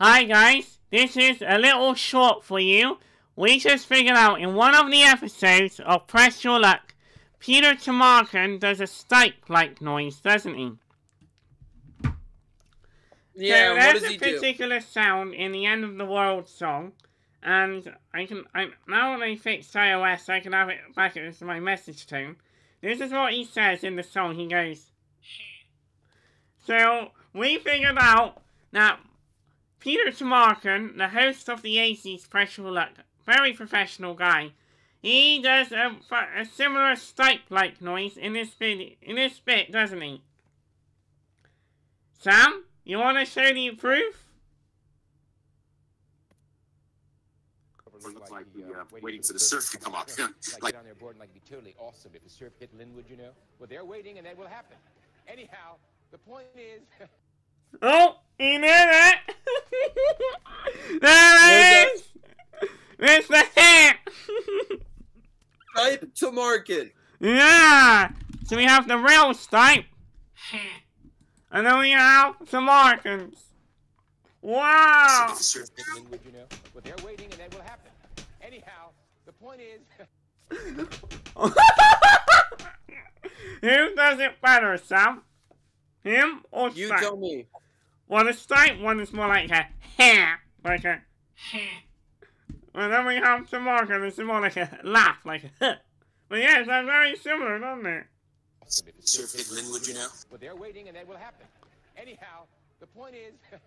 Hi guys, this is a little short for you. We just figured out in one of the episodes of Press Your Luck, Peter Tomarken does a stipe-like noise, doesn't he? Yeah, so what there's does he do? There's a particular sound in the end of the world song, and I can I now that I fixed iOS, I can have it back as my message tone. This is what he says in the song. He goes. So we figured out that Peter Tomarken, the host of the 80s Press Look, very professional guy, he does a, a similar stipe-like noise in this bit, in this bit, doesn't he? Sam, you want to show the proof? looks like the, uh, waiting for the surf to come up. like, down there board, like it'd be totally awesome if the surf hit Linwood, you know. Well, they're waiting, and that will happen. Anyhow, the point is. Oh, you know that? there it is! There's the hat! Type to market. yeah! So we have the real stipe. And then we have some markings. Wow! if the surf hit Linwood, you know. Well, they're waiting, and that will happen. Anyhow, the point is. Who does it better, Sam? Him or You Stipe? tell me. Well, the Stipe one is more like a ha, like a ha. And then we have some marker that's more like a laugh, like a huh. But yes, that's very similar, doesn't it? awesome if the surf hit Linwood, you know. But they're waiting, and that will happen. Anyhow, the point is.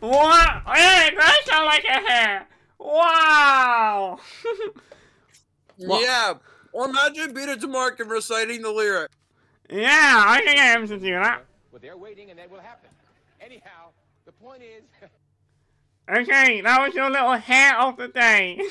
What? Hey, it does sound like a hair. Wow! Yeah. Or imagine Peter Tomarken reciting the lyric. yeah, I can get him to do that. Well, they're waiting, and that will happen. Anyhow, the point is. Okay, that was your little hair of the day.